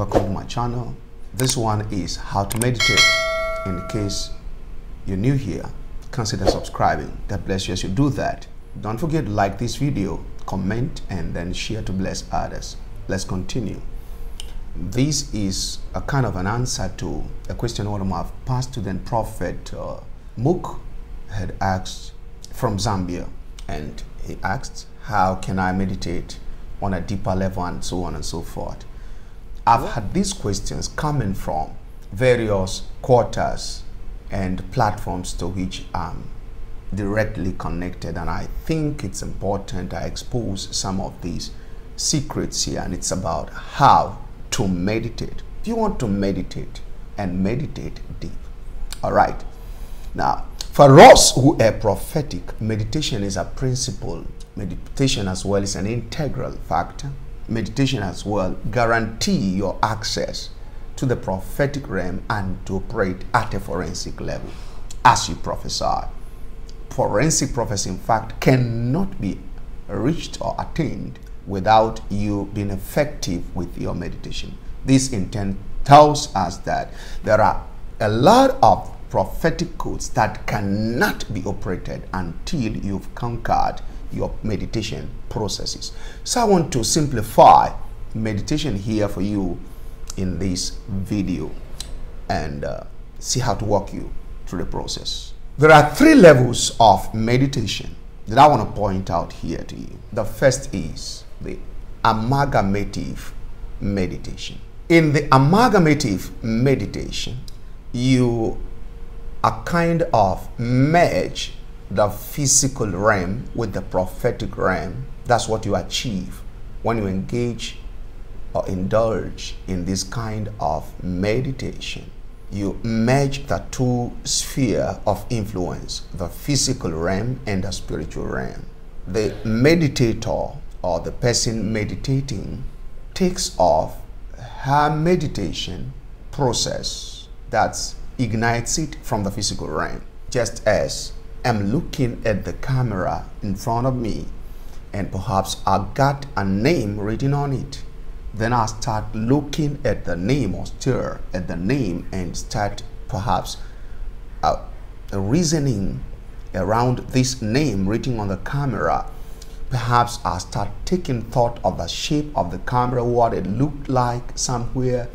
welcome to my channel. This one is how to meditate. In case you're new here, consider subscribing. God bless you as you do that. Don't forget to like this video, comment, and then share to bless others. Let's continue. This is a kind of an answer to a question one of my past student prophet uh, Mook had asked from Zambia, and he asked, "How can I meditate on a deeper level?" and so on and so forth. I've had these questions coming from various quarters and platforms to which I'm directly connected, and I think it's important I expose some of these secrets here, and it's about how to meditate. If you want to meditate and meditate deep, all right. Now, for us who are prophetic, meditation is a principle. Meditation as well is an integral factor. Meditation as well guarantee your access to the prophetic realm and to operate at a forensic level as you prophesy. Forensic prophecy, in fact, cannot be reached or attained without you being effective with your meditation. This intent tells us that there are a lot of prophetic codes that cannot be operated until you've conquered your meditation processes. So I want to simplify meditation here for you in this video and uh, see how to walk you through the process. There are three levels of meditation that I want to point out here to you. The first is the amalgamative meditation. In the amalgamative meditation, you are kind of merge the physical realm with the prophetic realm. That's what you achieve when you engage or indulge in this kind of meditation. You merge the two sphere of influence, the physical realm and the spiritual realm. The meditator or the person meditating takes off her meditation process that ignites it from the physical realm. Just as I'm looking at the camera in front of me and perhaps I got a name written on it. Then I start looking at the name or stare at the name and start perhaps uh, reasoning around this name written on the camera perhaps I start taking thought of the shape of the camera, what it looked like somewhere,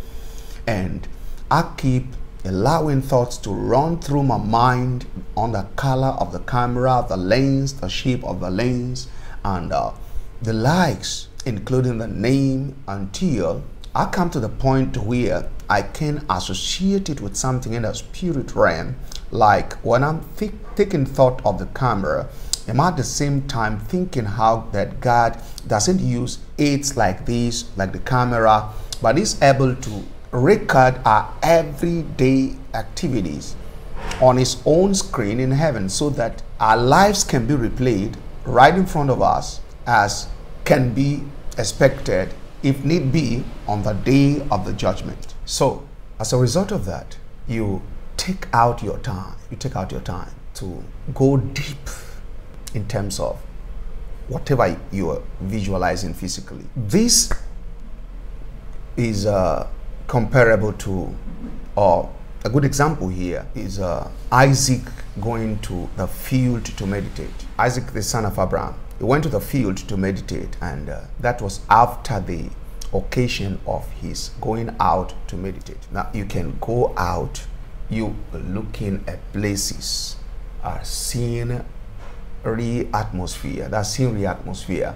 and I keep allowing thoughts to run through my mind on the color of the camera, the lens, the shape of the lens, and uh, the likes, including the name, until I come to the point where I can associate it with something in the spirit realm, like when I'm taking thought of the camera, am at the same time thinking how that God doesn't use aids like this, like the camera, but is able to record our everyday activities on his own screen in heaven so that our lives can be replayed right in front of us as can be expected if need be on the day of the judgment. So as a result of that, you take out your time, you take out your time to go deep in terms of whatever you are visualizing physically. This is uh, comparable to, or a good example here is uh, Isaac going to the field to meditate. Isaac, the son of Abraham, he went to the field to meditate, and uh, that was after the occasion of his going out to meditate. Now, you can go out, you looking at places, are seeing atmosphere, that scenery atmosphere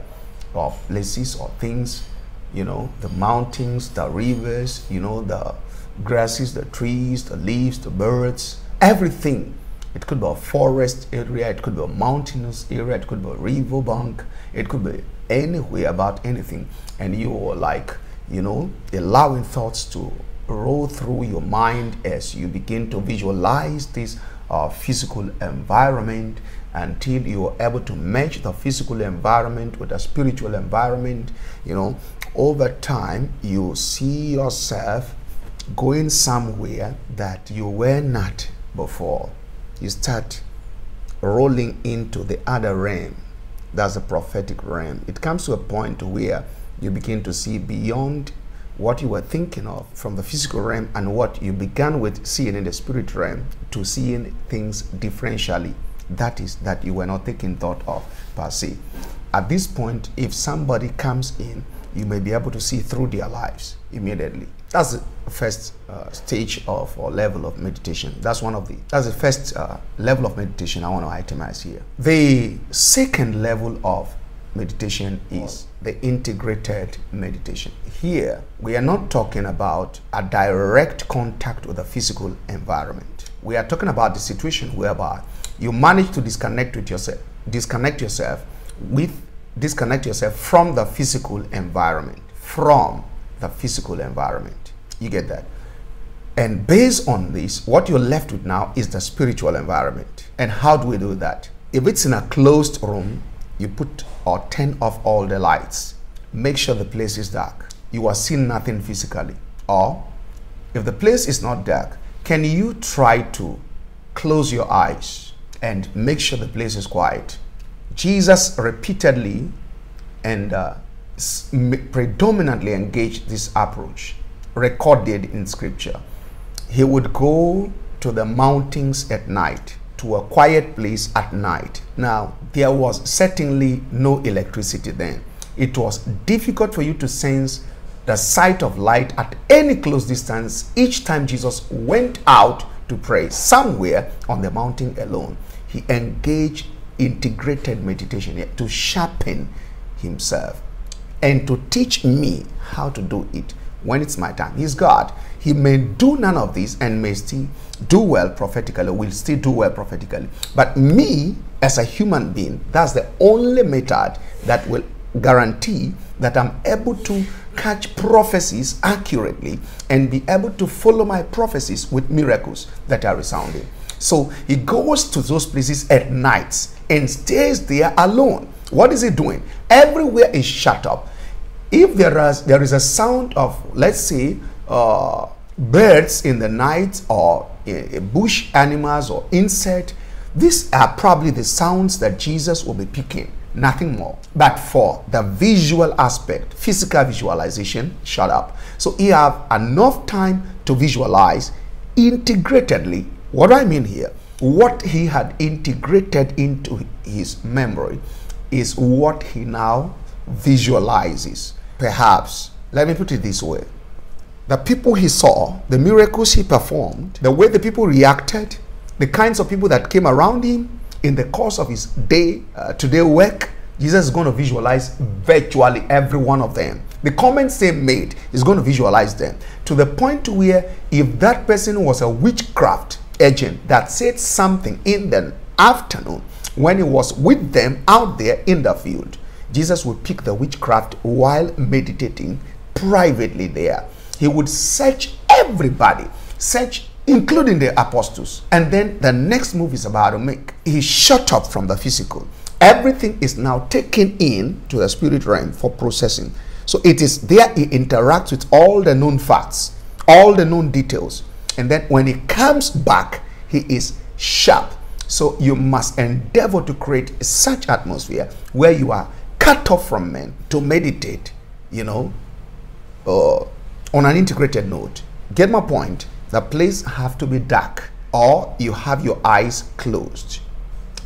of places or things, you know, the mountains, the rivers, you know, the grasses, the trees, the leaves, the birds, everything. It could be a forest area, it could be a mountainous area, it could be a river bank, it could be anywhere about anything. And you are like, you know, allowing thoughts to roll through your mind as you begin to visualize this uh, physical environment until you are able to match the physical environment with the spiritual environment you know over time you see yourself going somewhere that you were not before. You start rolling into the other realm. That's a prophetic realm. It comes to a point where you begin to see beyond what you were thinking of from the physical realm and what you began with seeing in the spirit realm to seeing things differentially. That is, that you were not taking thought of per se. At this point, if somebody comes in, you may be able to see through their lives immediately. That's the first uh, stage of or level of meditation. That's one of the, that's the first uh, level of meditation I want to itemize here. The second level of meditation is the integrated meditation. Here, we are not talking about a direct contact with the physical environment. We are talking about the situation whereby you manage to disconnect with yourself, disconnect yourself with disconnect yourself from the physical environment, from the physical environment. You get that? And based on this, what you're left with now is the spiritual environment. And how do we do that? If it's in a closed room, you put or turn off all the lights. Make sure the place is dark. You are seeing nothing physically. Or if the place is not dark, can you try to close your eyes and make sure the place is quiet? Jesus repeatedly and uh, predominantly engaged this approach, recorded in scripture. He would go to the mountains at night to a quiet place at night. Now, there was certainly no electricity then. It was difficult for you to sense the sight of light at any close distance each time Jesus went out to pray somewhere on the mountain alone. He engaged integrated meditation to sharpen himself and to teach me how to do it when it's my time. He's God. He may do none of this and may still do well prophetically, will still do well prophetically. But me, as a human being, that's the only method that will guarantee that I'm able to catch prophecies accurately and be able to follow my prophecies with miracles that are resounding. So he goes to those places at nights and stays there alone. What is he doing? Everywhere is shut up. If there is, there is a sound of, let's say, uh, birds in the night or uh, bush animals or insect, these are probably the sounds that Jesus will be picking, nothing more. But for the visual aspect, physical visualization, shut up. So he have enough time to visualize integratedly. What do I mean here? What he had integrated into his memory is what he now visualizes. Perhaps, let me put it this way the people he saw, the miracles he performed, the way the people reacted, the kinds of people that came around him in the course of his day uh, to day work, Jesus is going to visualize virtually every one of them. The comments they made is going to visualize them to the point where if that person was a witchcraft agent that said something in the afternoon when he was with them out there in the field, Jesus would pick the witchcraft while meditating privately there he would search everybody, search including the apostles. And then the next move is about to make. He shut up from the physical. Everything is now taken in to the spirit realm for processing. So it is there he interacts with all the known facts, all the known details. And then when he comes back, he is sharp. So you must endeavor to create such atmosphere where you are cut off from men to meditate, you know, uh, on an integrated note. Get my point? The place have to be dark or you have your eyes closed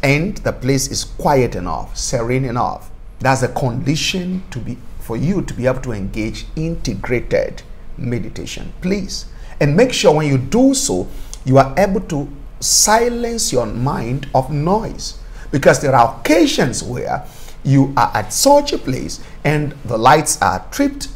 and the place is quiet enough, serene enough. That's a condition to be for you to be able to engage integrated meditation. Please. And make sure when you do so, you are able to silence your mind of noise. Because there are occasions where you are at such a place and the lights are tripped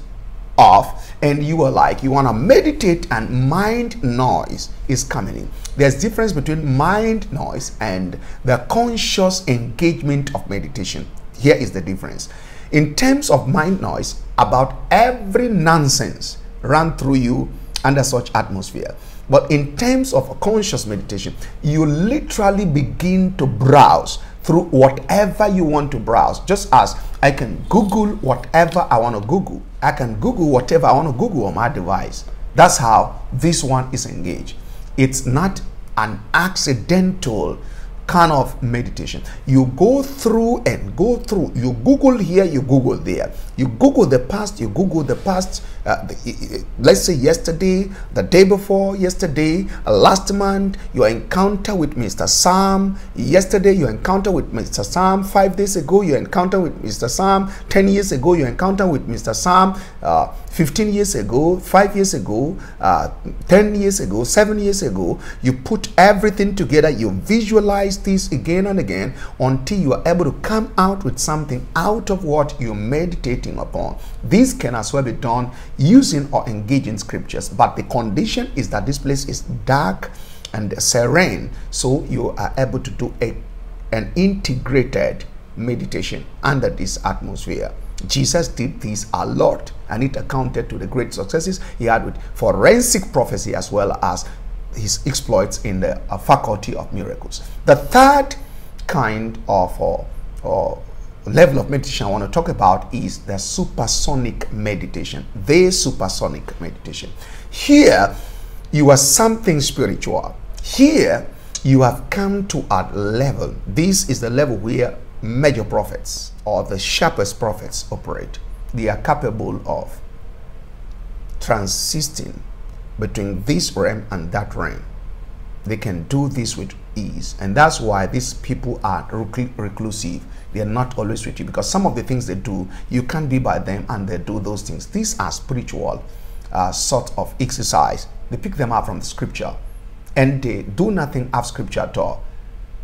off and you are like you want to meditate and mind noise is coming in. There's difference between mind noise and the conscious engagement of meditation. Here is the difference. In terms of mind noise about every nonsense run through you under such atmosphere. But in terms of conscious meditation you literally begin to browse through whatever you want to browse. Just as I can Google whatever I want to Google. I can Google whatever I want to Google on my device. That's how this one is engaged. It's not an accidental kind of meditation. You go through and go through. You Google here, you Google there. You Google the past, you Google the past, uh, the, let's say yesterday, the day before yesterday, uh, last month, your encounter with Mr. Sam. Yesterday, your encounter with Mr. Sam. Five days ago, your encounter with Mr. Sam. Ten years ago, your encounter with Mr. Sam. Uh, 15 years ago, 5 years ago, uh, 10 years ago, 7 years ago, you put everything together, you visualize this again and again until you are able to come out with something out of what you're meditating upon. This can as well be done using or engaging scriptures, but the condition is that this place is dark and serene, so you are able to do a, an integrated meditation under this atmosphere. Jesus did this a lot and it accounted to the great successes he had with forensic prophecy as well as his exploits in the uh, faculty of miracles. The third kind of uh, uh, level of meditation I want to talk about is the supersonic meditation. The supersonic meditation. Here, you are something spiritual. Here, you have come to a level. This is the level where major prophets or the sharpest prophets operate. They are capable of transisting between this realm and that realm. They can do this with ease. And that's why these people are reclusive. They are not always with you because some of the things they do, you can't be by them and they do those things. These are spiritual uh, sort of exercise. They pick them up from the scripture and they do nothing of scripture at all.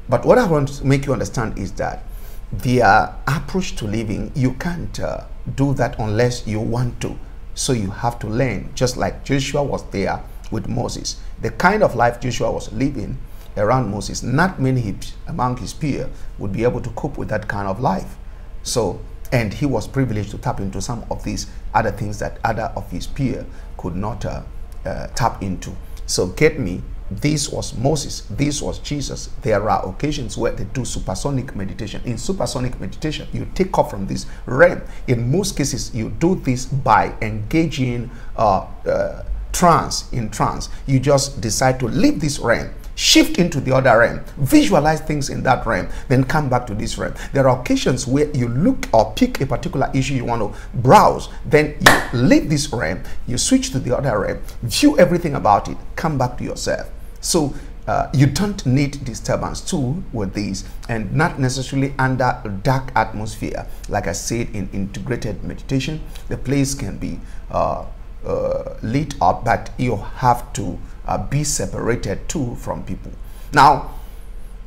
But what I want to make you understand is that their approach to living, you can't uh, do that unless you want to. So you have to learn, just like Joshua was there with Moses. The kind of life Joshua was living around Moses, not many among his peers would be able to cope with that kind of life. So, and he was privileged to tap into some of these other things that other of his peers could not uh, uh, tap into. So get me this was Moses. This was Jesus. There are occasions where they do supersonic meditation. In supersonic meditation, you take off from this realm. In most cases, you do this by engaging uh, uh, trance. In trance, you just decide to leave this realm shift into the other realm, visualize things in that realm, then come back to this realm. There are occasions where you look or pick a particular issue you want to browse, then you leave this realm, you switch to the other realm, view everything about it, come back to yourself. So uh, you don't need disturbance too with these and not necessarily under a dark atmosphere. Like I said in integrated meditation, the place can be uh, uh, lit up, but you have to uh, be separated too from people. Now,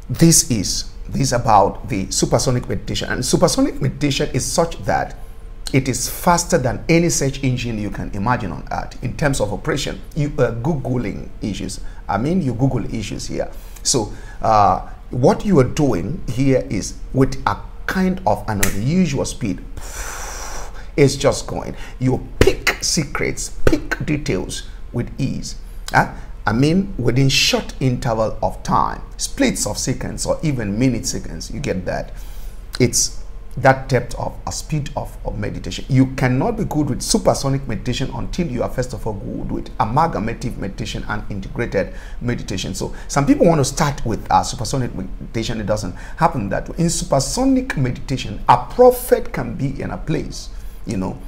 this is this is about the supersonic meditation and supersonic meditation is such that it is faster than any search engine you can imagine on earth in terms of operation. You Googling issues. I mean, you Google issues here. So, uh, what you are doing here is with a kind of an unusual speed. It's just going. You pick secrets, pick details with ease. I mean, within short interval of time, splits of seconds or even minute seconds, you get that. It's that depth of a speed of, of meditation. You cannot be good with supersonic meditation until you are first of all good with amalgamative meditation and integrated meditation. So some people want to start with uh, supersonic meditation. It doesn't happen that way. In supersonic meditation, a prophet can be in a place, you know,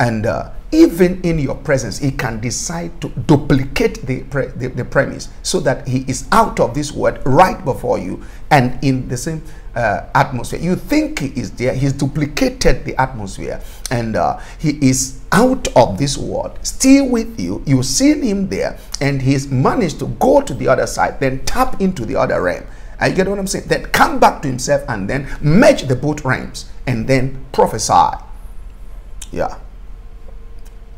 and uh, even in your presence, he can decide to duplicate the, pre the, the premise so that he is out of this world right before you and in the same uh, atmosphere. You think he is there, he's duplicated the atmosphere and uh, he is out of this world, still with you. You've seen him there and he's managed to go to the other side, then tap into the other realm. I get what I'm saying? Then come back to himself and then merge the both realms and then prophesy. Yeah.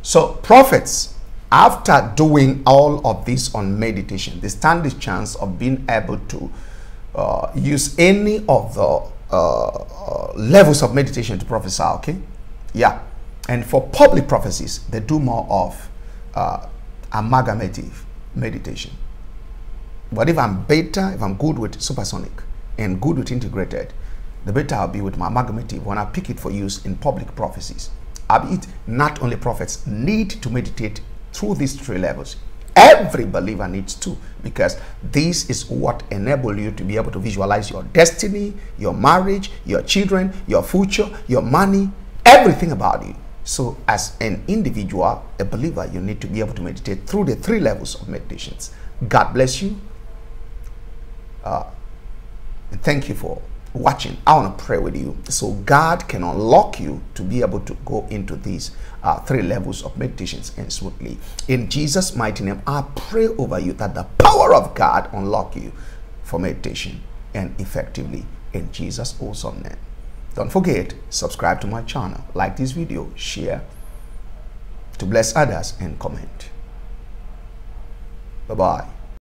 So prophets after doing all of this on meditation, they stand the chance of being able to uh, use any of the uh, uh, levels of meditation to prophesy, okay? Yeah. And for public prophecies, they do more of uh, amalgamative meditation. But if I'm better, if I'm good with supersonic and good with integrated, the better I'll be with my amalgamative when I pick it for use in public prophecies. Not only prophets need to meditate through these three levels Every believer needs to because this is what enable you to be able to visualize your destiny, your marriage, your children, your future, your money, everything about you. So, as an individual, a believer, you need to be able to meditate through the three levels of meditations. God bless you. Uh, and thank you for watching, I want to pray with you so God can unlock you to be able to go into these uh, three levels of meditations and smoothly. In Jesus' mighty name, I pray over you that the power of God unlock you for meditation and effectively in Jesus' awesome name. Don't forget, subscribe to my channel, like this video, share to bless others, and comment. Bye bye.